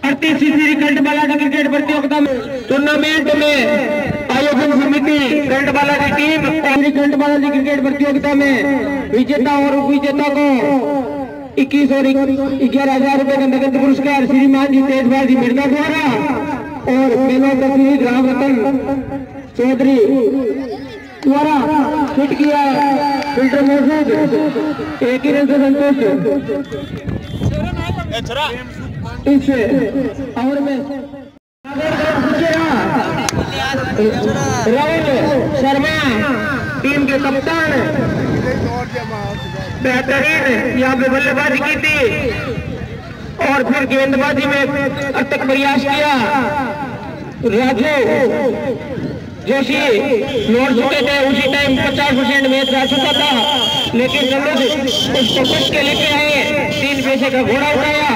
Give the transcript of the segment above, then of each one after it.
भारतीय CC cricket प्रतियोगिता में टूर्नामेंट में आयोजन समिति करंट बालाजी टीम और करंट बालाजी क्रिकेट प्रतियोगिता में विजेता और उप विजेता को इक्कीस और ग्यारह हज़ार रुपए का नगद पुरस्कार श्रीमान जी तेज भाई जी मिर्ज़ा द्वारा और मेलो प्रतिनिधि राम रतन चौधरी द्वारा फिट किया है। फ़िल्टर मौजूद एक ही से संतुष्ट इस ओवर में राहुल शर्मा, टीम के कप्तान बेहतरीन यहाँ पे बल्लेबाजी की थी। और फिर गेंदबाजी में अटक प्रयास किया। राजू जोशी लौट चुके थे, उसी टाइम 50 परसेंट मैच जा चुका था। लेकिन नंदू उसको कस के लेके आए, तीन पैसे का घोड़ा उठाया।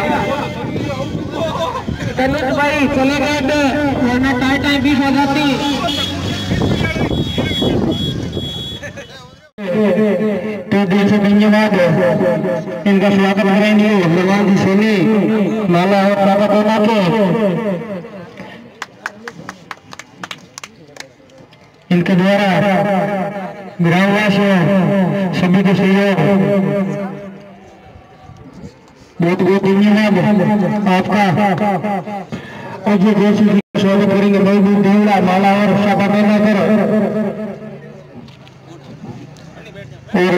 तनुज भाई चले गए थे, वरना टाई टाई बीस हो जाती। तो दिल से धन्यवाद। इनका स्वागत करेंगे भगवान जी सोनी, माला और प्राप्त होना के। इनके द्वारा ग्रामवासियों सभी को सहयोग बहुत बहुत धन्यवाद आपका जोशी जी का स्वागत करेंगे महबूब देवड़ा माला और शापा करना कर और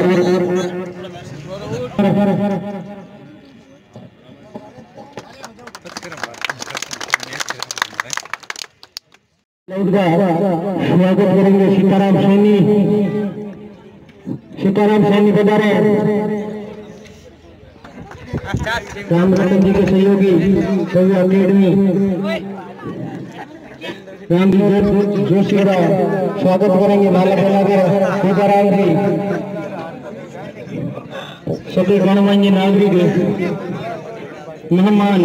स्वागत करेंगे सीताराम सैनी सीताराम सैनी राम रतन जी के सहयोगी कवि अकेडमी राम जी जोशी का स्वागत करेंगे माला बनाकर सीताराम जी सभी गणमान्य नागरिक मेहमान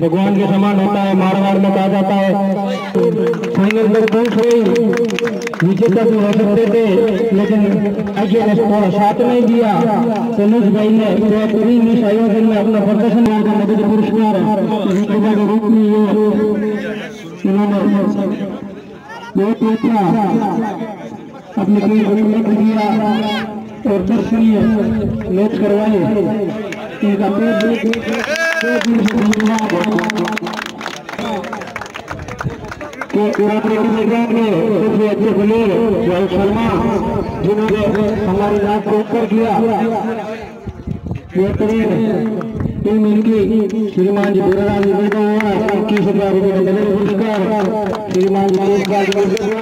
भगवान के समान होता है, मारवाड़ में कहा जाता है। फाइनल तक पहुँच गई विजेता भी हो सकते थे, लेकिन आगे ने थोड़ा साथ नहीं दिया। तनुज भाई ने बेहतरीन इस आयोजन में अपना प्रदर्शन किया नगद पुरस्कार विजेता के रूप में ये इन्होंने बहुत ही अच्छा अपने अभिलेख दिया और दर्शनीय मैच करवाए। इनका के सबसे अच्छे बलेर जय शर्मा जिन्होंने हमारी रात को ऊपर किया टीम इनकी श्रीमान जी जी बैठा हुआ इक्कीस हज़ार रुपये पुरस्कार श्रीमान जी